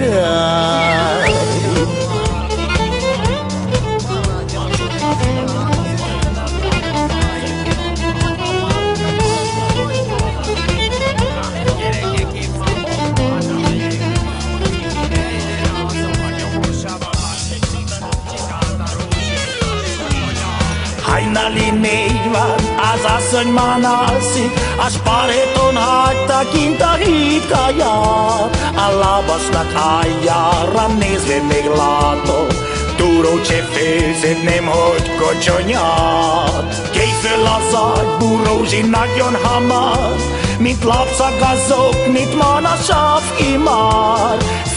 Yeah. Hajnali négy van, az asszony már alszik, a sparéton hagyta kint a hídkaját. A lábasnak hájára nézve még látom, túrócse főzött, nem hogy kocsonyát. Készül az agy, burózsi nagyon hamar, mint lapszagazok, mit van a sáv imár.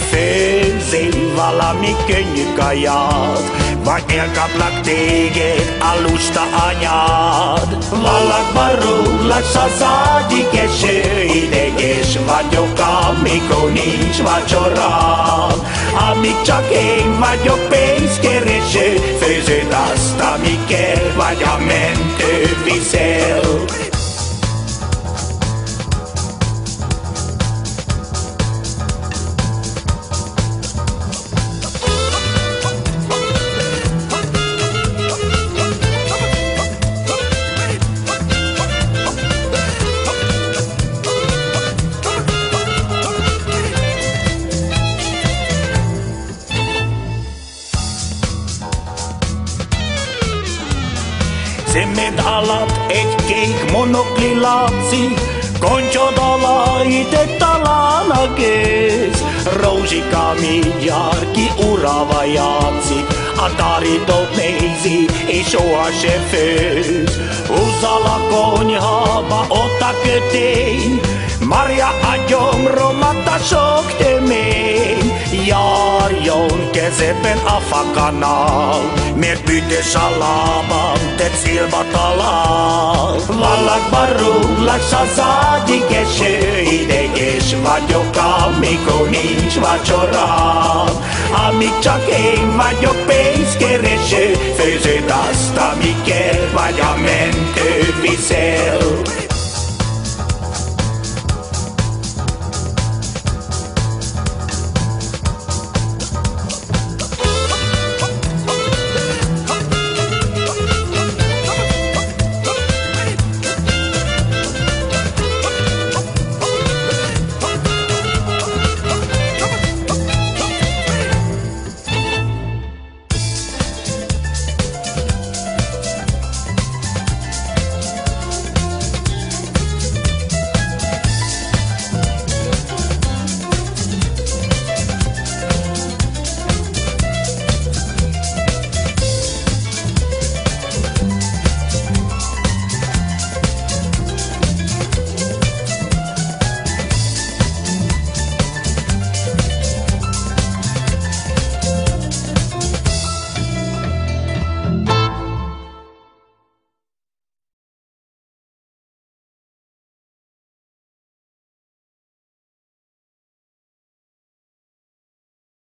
Főzél valami könnyű kaját, vagy elkaplak téged a lusta anyád. Valakban rúglak az ágyik eső, ideges vagyok, amikor nincs vacsorám. Amíg csak én vagyok pénzkereső, főződ azt, ami kell, vagy a mentő viszel. Szemed alatt egy kék monokli látszik, Koncsod alá ide talán a kéz. Rózsika mindjárt ki urava játszik, A tarítót nézi, és soha se főz. Húzzal a konyhába, ott a kötény, Maria a gyomromat a sok tömény. Járjon kezében a fakanál, Mert büdös a lábam, talál. Valakban rúglak az ágyik eső, ideges vagyok, amikor nincs vacsorám. Amíg csak én vagyok pénzkereső, főződ azt, ami kell, vagy a mentő viszel.